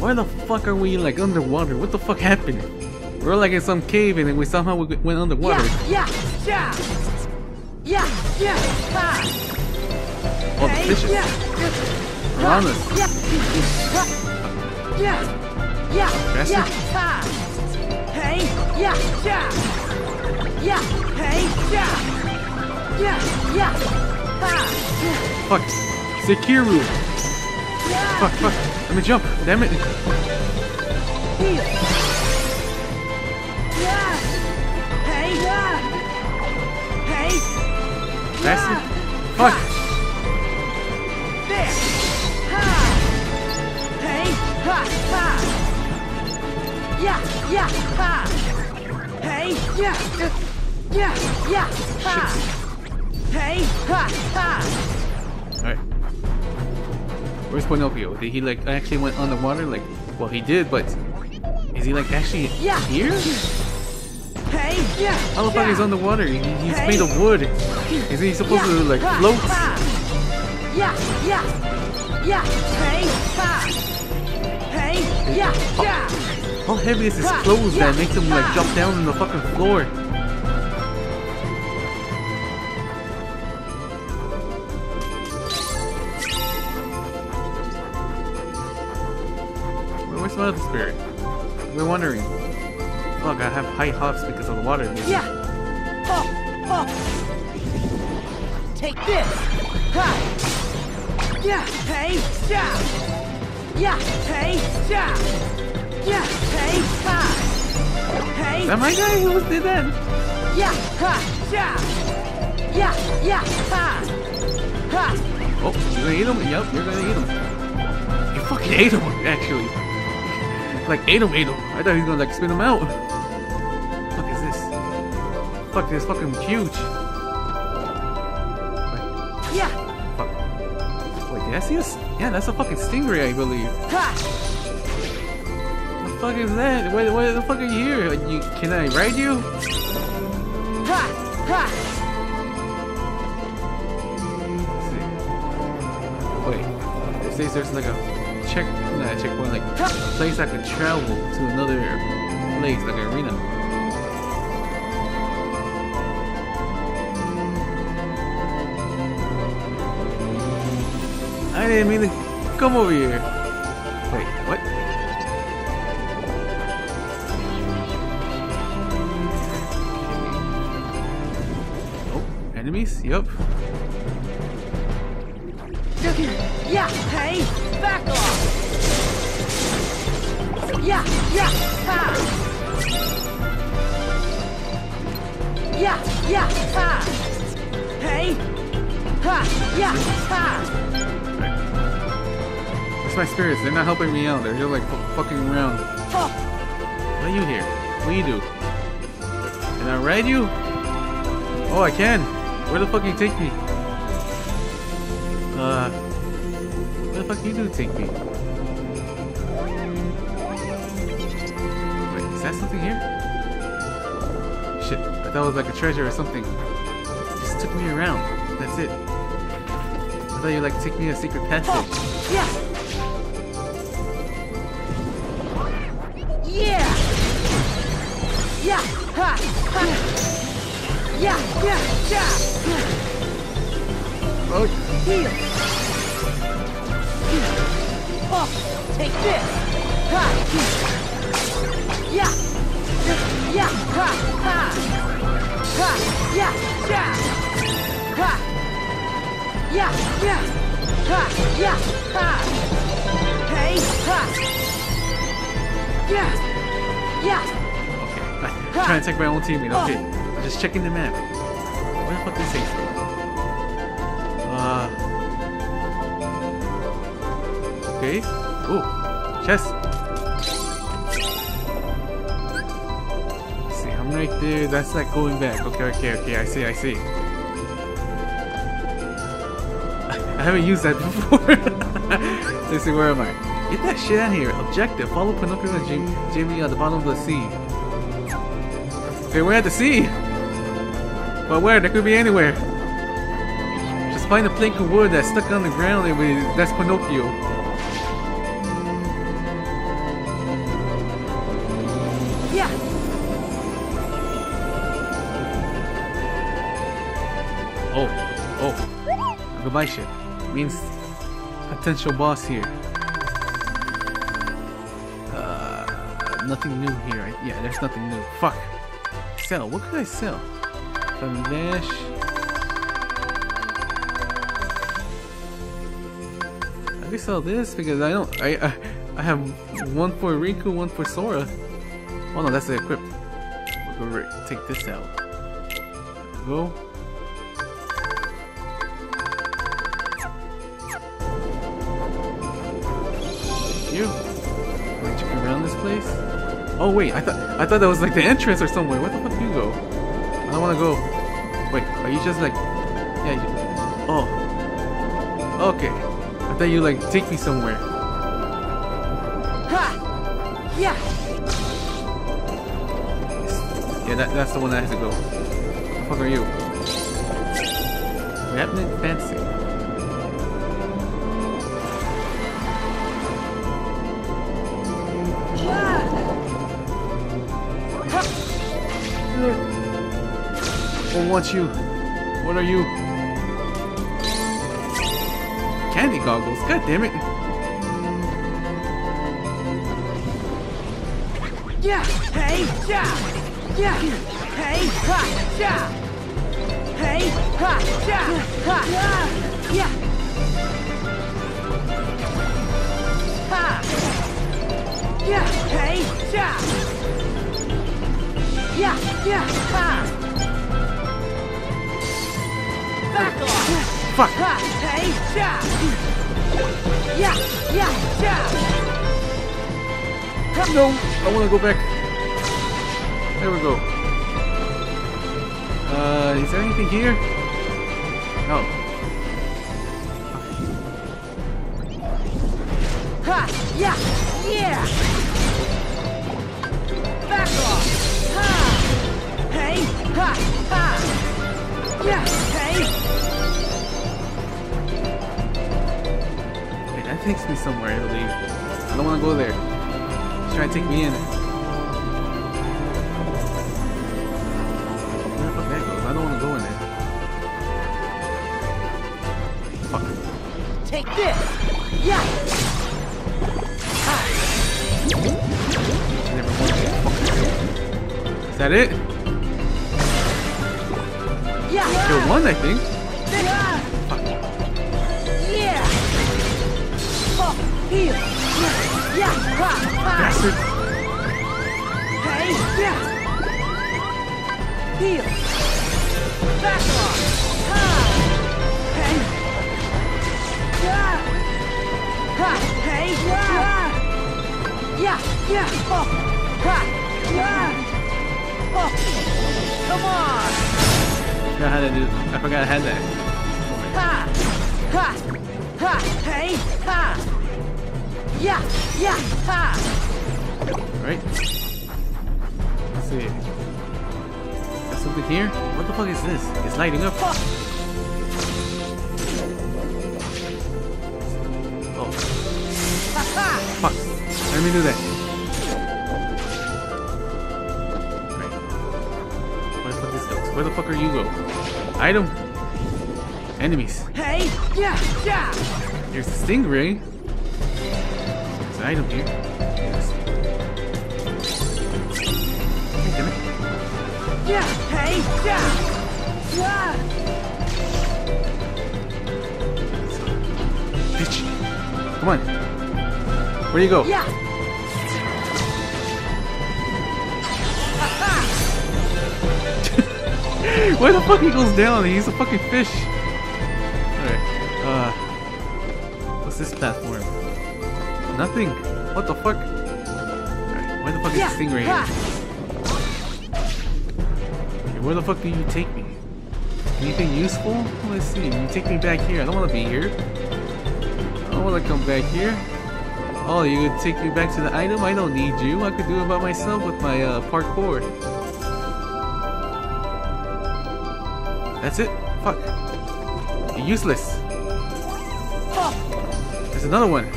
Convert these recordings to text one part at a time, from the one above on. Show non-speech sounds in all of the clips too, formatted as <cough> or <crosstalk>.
Why the fuck are we like underwater? What the fuck happened? We're like in some cave and then we somehow we went underwater. Yeah, yeah, yeah. Yeah, yeah, ha. All the fishes yeah, around us. yeah, yeah, yeah, Bastard. yeah, ha. Hey, yeah, yeah. Yeah, hey, yeah. Yeah, yeah, ha. Fuck. Sekiru. Yeah, Fuck, fuck. Let me jump. Damn it. Hey, Bastard. Fuck. There! Hey! Ha! Ha! Yeah! Yeah! Ha! Hey! Yeah! Yeah! Yeah! Ha! Hey! Ha! Ha! Alright. Where's Pinocchio? Did he like actually went underwater? Like, well he did, but is he like actually Yeah. here? Hey! Yeah! Fuck yeah. is underwater? He, he's Hey. made of wood. Is he supposed to like float? Yeah! Yeah! Yeah! Hey! Ha! Hey! Yeah! Yeah! How heavy is his clothes that makes him like jump down on the fucking floor? Where's spirit? We're wondering. Fuck, I have high hops because of the water. here. Yeah. Oh, oh. Take this. Ha. Yeah. Hey. Yeah. Yeah. Hey. Yeah. Yeah. Hey. Ha. Hey. Is that my guy who did that? Yeah. Ha. Yeah. Yeah. Yeah. Ha. Ha. Oh, you're gonna eat him? Yep, you're gonna eat him. You fucking ate him, actually. Like, ate him, ate him. I thought he was gonna, like, spin him out. Fuck is this? Fuck, this fucking huge. Wait, Yeah. fuck. Wait, did I see this? Yeah, that's a fucking stingray, I believe. Ha. What the fuck is that? Why, why the fuck are you here? Like, you, can I ride you? Ha. Ha. Wait, it says there's like a check, not a place I could travel to another place, like an arena. I didn't mean to come over here. Wait, what? Oh, enemies? Yup. Yeah. Yeah. Yeah. Ha. Yeah. Yeah. Ha. Hey. Ha. Yeah. Ha. That's my spirits. They're not helping me out. They're just like fucking around. What are you here? What do you do? Can I ride you? Oh, I can. Where the fuck you take me? Uh, where the fuck you do take me? That something here? Shit, I thought it was like a treasure or something. It Just took me around. That's it. I thought you like take me a secret passage. Oh. Yeah. Yeah. Yeah. Ha. Ha. Yeah. Yeah. Yeah. Oh, Heal. Oh, take this. Ha. Yeah. Yeah. Ha. Ha. Ha. Yeah. Yeah. Ha. Yeah. Yeah. Ha. Yeah. Ha. Hey. Ha. Yeah. Yeah. Okay, trying to take my own teammate. Okay, I'm just checking the map. Where the fuck is this? Uh. Okay. Oh, chest. Right there. That's like going back. Okay, okay, okay. I see, I see. I haven't used that <laughs> before. Let's see, where am I? Get that shit out of here. Objective. Follow Pinocchio and Jim- Jimmy at the bottom of the sea. Okay, we're at the sea. But where? That could be anywhere. Just find a plank of wood that's stuck on the ground and we, that's Pinocchio. Goodbye. Means potential boss here. Uh, nothing new here. Yeah, there's nothing new. Fuck. Sell. What could I sell? From Dash. I could sell this because I don't. I I, I have one for Riku, one for Sora. Oh no, that's the equip. We'll go re- take this out. Go. Oh wait, I thought I thought that was like the entrance or somewhere. Where the fuck do you go? I don't want to go. Wait, are you just like? Yeah. You, oh. Okay. I thought you like take me somewhere. Ha! Yeah! Yeah, that, that's the one that has to go. What the fuck are you? Rapid Fancy. I want you. What are you? Candy goggles. God damn it. Yeah! Hey! Yeah! Yeah! Hey! Ha! Yeah! Hey! Ha! Yeah! Ha! Yeah! Yeah! Ha! Yeah! Hey! Yeah! Yeah! Yeah! Ha! Back off! Fuck. Hey! Yeah! Yeah! Yeah! Yeah! No, I want to go back. There we go. Uh, is there anything here? No. Ha! Yeah! Yeah! Back off! Ha! Hey! Ha! Ha! Yeah! Takes me somewhere, I believe. I don't want to go there. He's trying to take me in. Where the fuck that goes? I don't want to go in there. Fuck. Take this! Yeah! Never won. Is that it? Yeah! Killed one, I think. Bastard. Hey! Yeah! Heal! Back off! Ha! Hey! Yeah! Ha! Hey! Yeah! Yeah! Yeah! Oh! Ha! Yeah! Oh! Come on! I how to do. I forgot I had that. Ha! Ha! Ha! Hey! Ha! Yeah! Yeah! Ha! Right? Let's see. Got something here? What the fuck is this? It's lighting up. Oh! Oh, fuck. Let me do that. Right. Where the fuck is those? Where the fuck are you go? Item. Enemies. Hey! Yeah! Yeah! Here's the stingray. There's an item here. Bitch. Come on. Where do you go? Yeah! <laughs> Where the fuck he goes down? He's a fucking fish. Alright. Uh. What's this platform? Nothing. What the fuck? Alright. Where the fuck is Yeah! the stingray? Ha! Okay, where the fuck do you take me? Anything useful? Let's see. You take me back here. I don't want to be here. I don't want to come back here. Oh, you would take me back to the item? I don't need you. I could do it by myself with my uh, parkour. That's it? Fuck. You're useless. There's another one. Is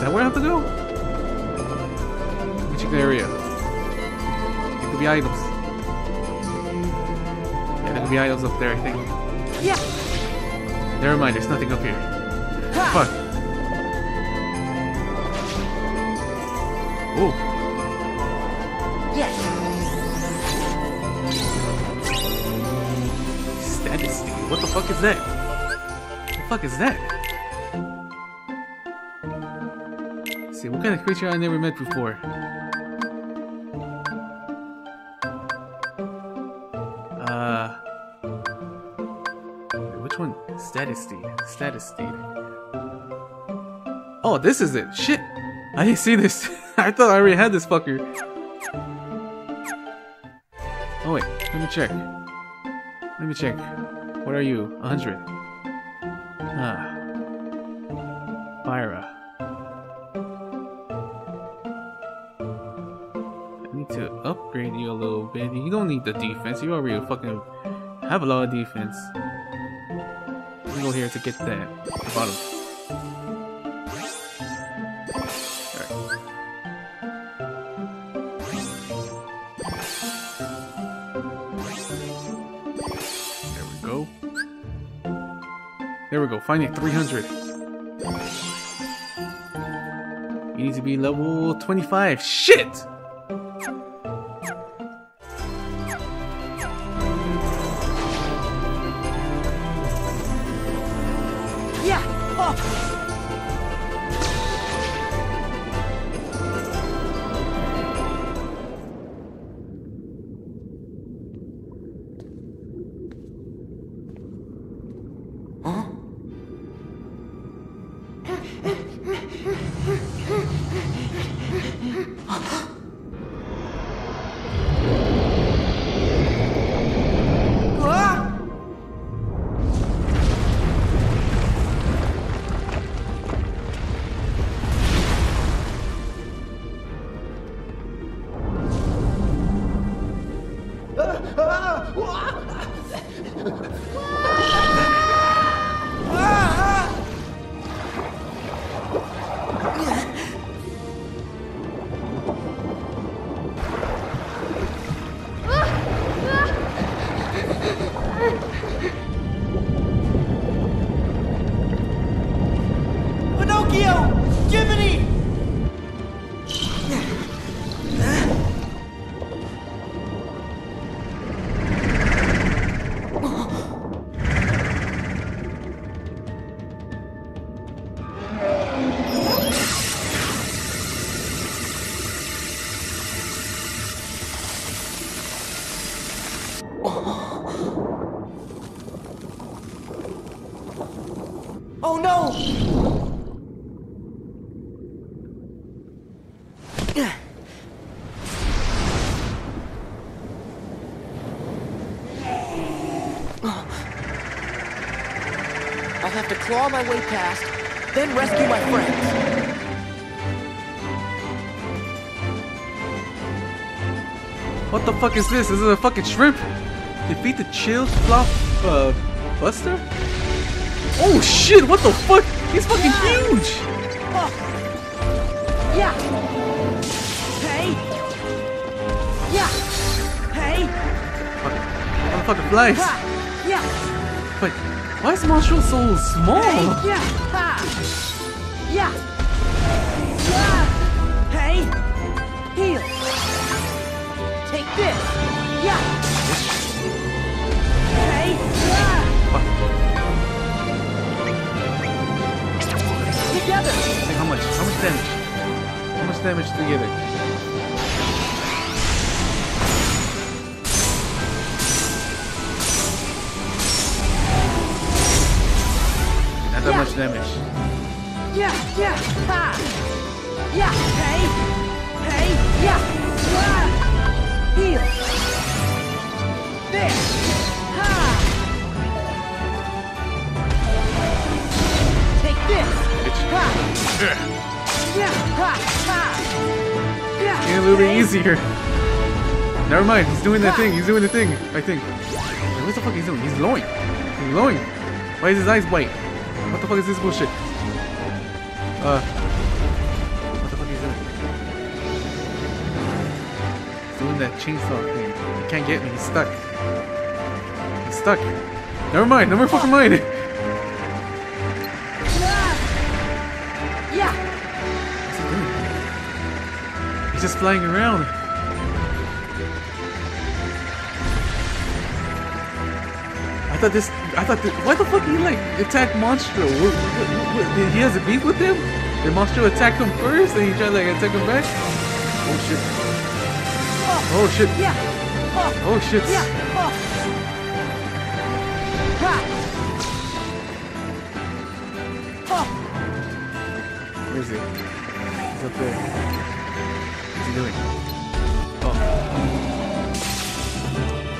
that where I have to go? The area. Could be idols. Yeah, there could be idols up there, I think. Yeah. Never mind, there's nothing up here. Ha. Fuck. Oh, Yes. status. What the fuck is that? What the fuck is that? Let's see, what kind of creature I never met before? Which one? Status steed. Oh, this is it. Shit, I didn't see this. <laughs> I thought I already had this fucker. Oh wait, let me check. Let me check. What are you? 100. Ah. Byra. I need to upgrade you a little bit. You don't need the defense. You already fucking have a lot of defense. Go here to get that. Bottom. There we go. There we go. Finally, 300. You need to be level 25. Shit! I'll have to claw my way past, then rescue my friends. What the fuck is this? Is it a fucking shrimp? Defeat the chill flop uh buster? Oh shit, what the fuck? He's fucking huge! Oh. Yeah. Hey. Yeah. Hey. Fucking motherfucker flies. Ha. Yeah. Wait, why is Marshall so small? Hey. Yeah. Ha. Yeah. Yeah. Hey. Heal. Take this. Yeah. Hey. Yeah. Fuck. Together. Wait, how much? How much damage? How much damage together? That Yeah. much damage. Yeah. Yeah. Ha. Yeah. Hey. Hey. Yeah. Yeah. Heal. There. Ha. Take this. Bitch. Ha. <laughs> Yeah. Ha. Ha. Yeah. Getting a little bit easier. Never mind, he's doing that thing, he's doing the thing, I think. What the fuck he's doing? He's glowing. He's glowing. Why is his eyes white? What the fuck is this bullshit? Uh. What the fuck is? He's doing that chainsaw thing. He can't get me, he's stuck. He's stuck. Never mind. Never fucking mind. <laughs> Yeah. What's he doing? He's just flying around. I thought this. I thought. Why the fuck he like attack Monstro? What, what, what, he has a beef with him? Did Monstro attack him first, and he tried to like attack him back? Oh shit! Oh shit! Yeah. Oh. Shit! Yeah. Where is he? He's up there. What's he doing?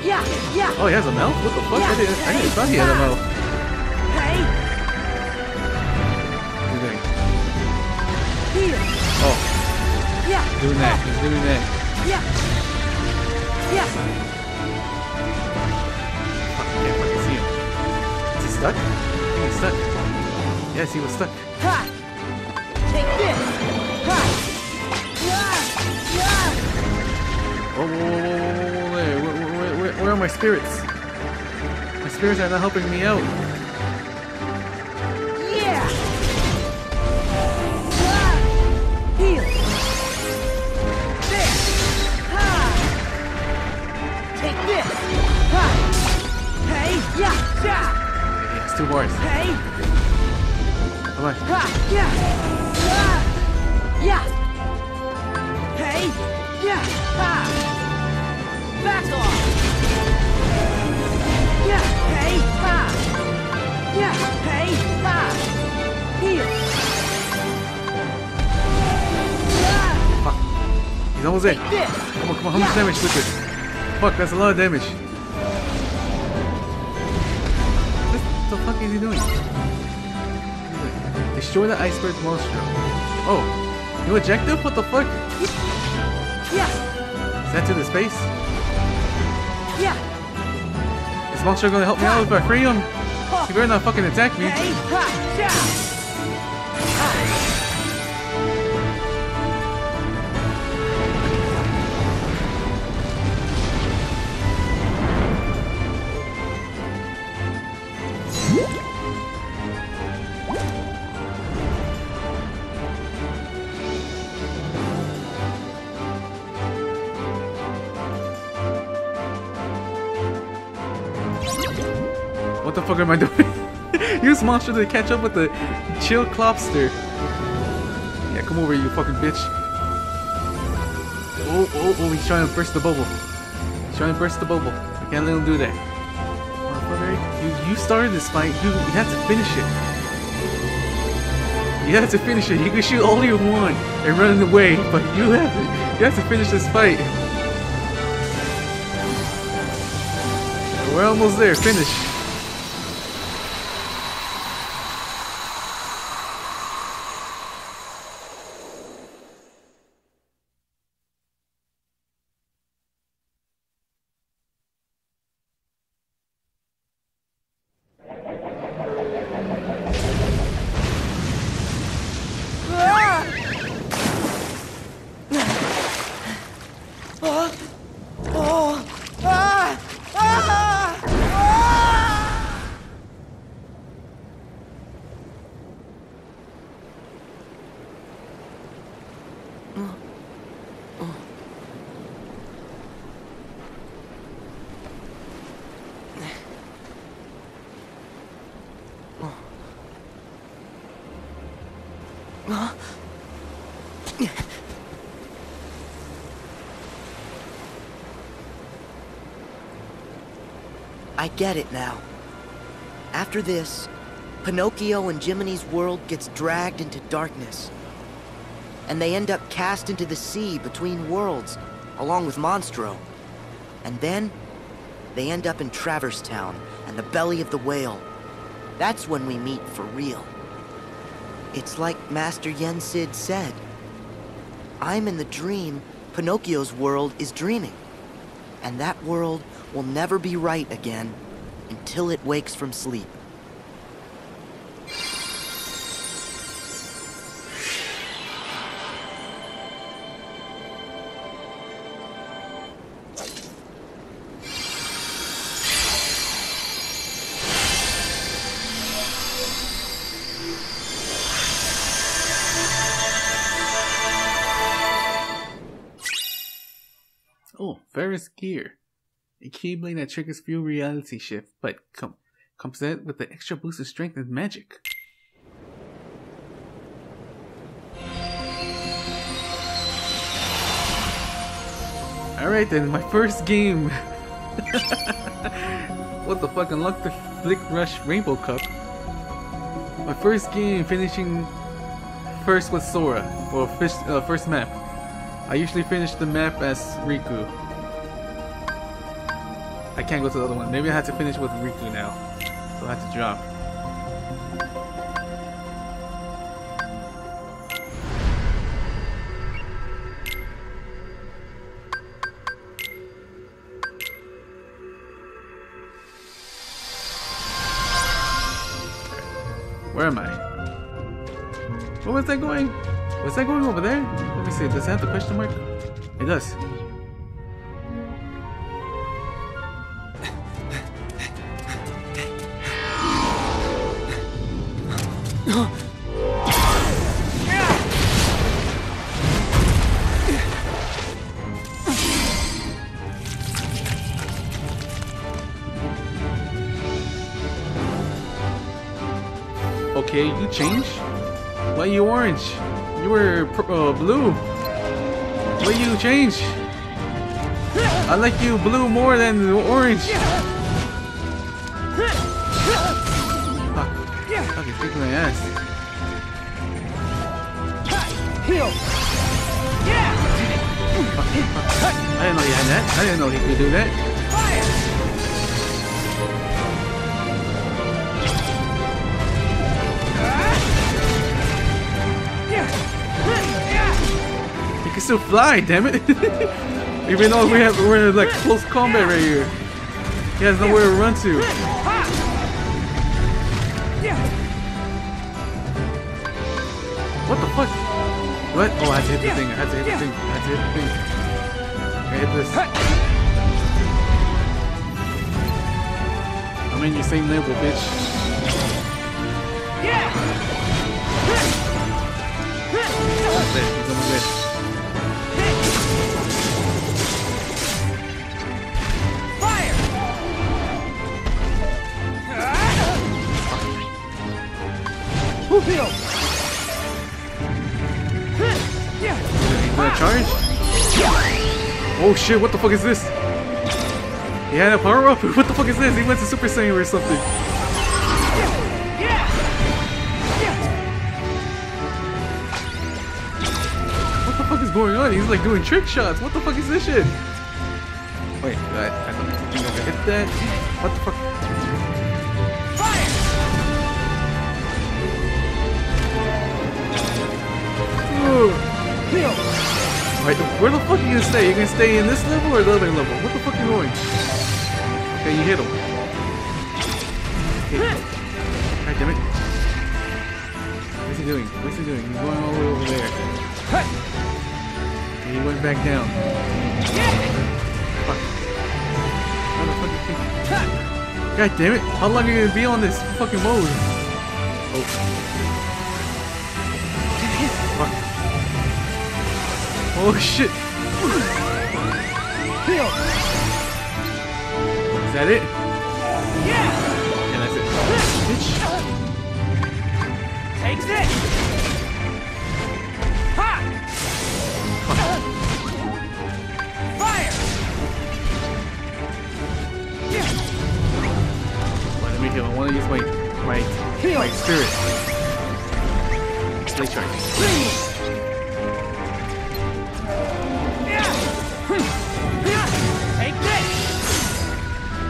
Yeah. Yeah. Oh, he has a mouth? What the fuck? I didn't, I didn't thought he had a mouth. Hey. What's he doing? Here. Oh, Yeah. doing that. He's doing that. Yeah. Yeah. Fuck, I can't fucking see him. Is he stuck? I think he's stuck. Yes, he was stuck. Ha. Take this. Ha. Yeah. Yeah. Whoa, whoa, whoa, whoa, whoa, where, are my spirits? My spirits are not helping me out. Yeah. Ah. Here. There. Ha. Take this. Hey. Yeah. Yeah. Yeah, it's two. Hey. Come on. Ha. Yeah. Ah. Yeah. Hey. Yeah. Ha. Back off. He's almost there. Come on, come on. How much damage with this? Fuck, that's a lot of damage. What the fuck is he doing? Destroy the iceberg monster. Oh, new objective? What the fuck? Yeah. Is that to the space? Is Monstro gonna help me out I free him? He better not fucking attack me. The fuck am I doing? <laughs> Use Monstro to catch up with the Chill Clawbster. Yeah, come over, you fucking bitch. Oh, oh, oh, he's trying to burst the bubble. He's trying to burst the bubble. I can't let him do that. You, you started this fight. You have to finish it. You have to finish it. You can shoot all you want and run away, but you have to, you have to finish this fight. We're almost there. Finish. I get it now. After this, Pinocchio and Jiminy's world gets dragged into darkness. And they end up cast into the sea between worlds, along with Monstro. And then, they end up in Traverse Town and the belly of the whale. That's when we meet for real. It's like Master Yen Sid said. I'm in the dream, Pinocchio's world is dreaming. And that world will never be right again until it wakes from sleep. Ferris Gear. A keyblade that triggers fuel reality shift, but com comes in with the extra boost of strength and magic. Alright then, my first game. <laughs> what the fuck, unlock the Flick Rush Rainbow Cup. My first game finishing first with Sora, or fish, uh, first map. I usually finish the map as Riku. I can't go to the other one. Maybe I have to finish with Riku now. So I have to drop. Okay, you change. Why you orange? You were uh, blue. Why you change? I like you blue more than orange. Kick my ass. Heal. I didn't know he had that. I didn't know he could do that. Fire. He can still fly, damn it. <laughs> Even though we have we're in like close combat right here. He has nowhere to run to. What the fuck? What? Oh, I had to hit the thing. I had to hit the thing. I had to hit the thing. I hit this. I'm in your same level, bitch. That's it. He's almost there. Charge? Oh shit, what the fuck is this? He had a power up? <laughs> What the fuck is this? He went to Super Saiyan or something. What the fuck is going on? He's like doing trick shots. What the fuck is this shit? Wait, I, I don't think I can hit that. What the fuck? Fire! Ooh. Wait, where the fuck are you gonna stay? You gonna stay in this level or the other level? What the fuck are you going? Okay, you hit him. Okay. God damn it. What's he doing? What's he doing? He's going all the way over there. Okay, he went back down. Fuck. God damn it! How long are you gonna be on this fucking mode? Oh. Oh shit! Is that it? Yeah, Yeah, that's it. Bitch. Takes it. Ha! Fire! Wait, let me heal. I want to use my my my spirit. Play charge. Take this!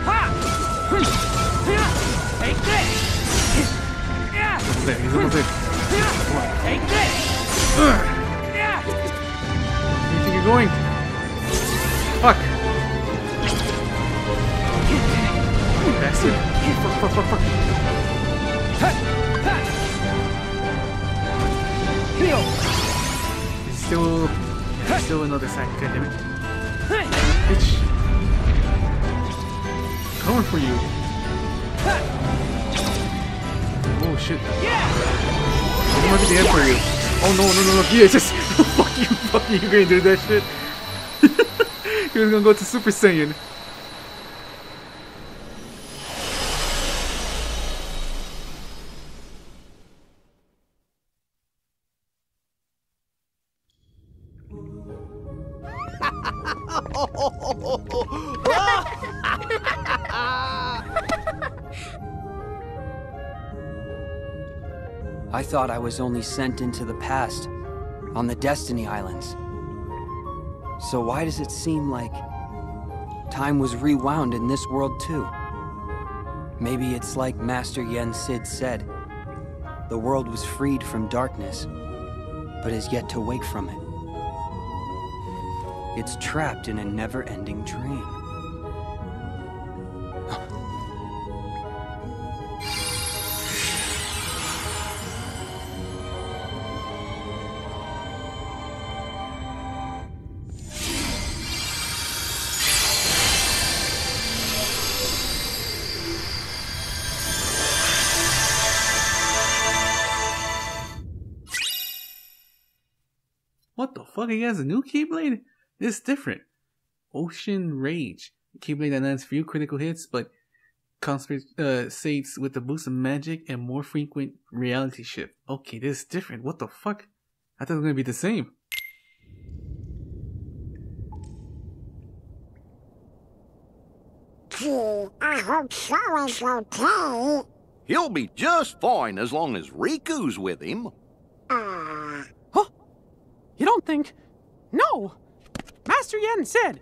Ha! Take this! He's almost there. Take this! You think you're going? Fuck. Bastard. Fuck, fuck, fuck, fuck. He's still... He's still another sack. God Coming for you. Oh shit. He might be the end for you. Oh no, no, no, no. Yeah, just <laughs> fuck you, fuck you. You're gonna do that shit. <laughs> he was gonna go to Super Saiyan. Thought I was only sent into the past, on the Destiny Islands. So why does it seem like time was rewound in this world too? Maybe it's like Master Yen Sid said. The world was freed from darkness, but is yet to wake from it. It's trapped in a never-ending dream. Fuck? He has a new Keyblade? This is different. Ocean Rage. A Keyblade that lands few critical hits, but compensates uh, with the boost of magic and more frequent reality shift. Okay, this is different. What the fuck? I thought it was gonna be the same. Gee, I hope Sora is okay. He'll be just fine as long as Riku's with him. Uh, Huh? You don't think? No! Master Yen Sid,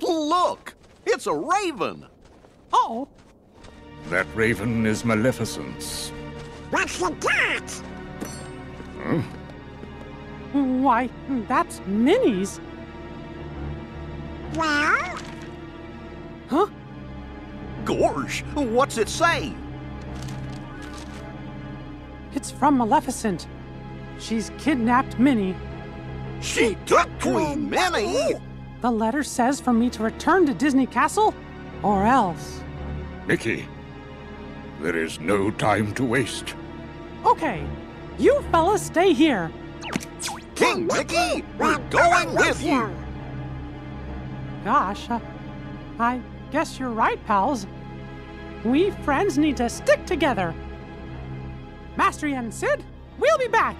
Look, it's a raven. oh, That raven is Maleficent's. what's you got? Hmm? why, that's Minnie's. Well, Huh? Gorge, what's it say? It's from Maleficent. She's kidnapped Minnie. She took Queen Minnie. The letter says for me to return to Disney Castle, or else. Mickey, there is no time to waste. Okay, you fellas stay here. King Mickey, we're going with you. Gosh, uh, I guess you're right, pals. We friends need to stick together. Master Yen Sid, we'll be back.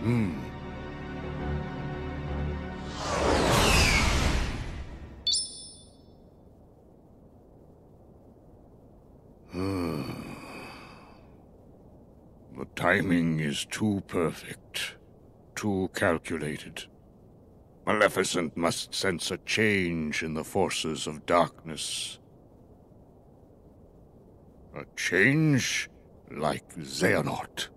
Hmm. Timing is too perfect, too calculated. Maleficent must sense a change in the forces of darkness. A change like Xehanort.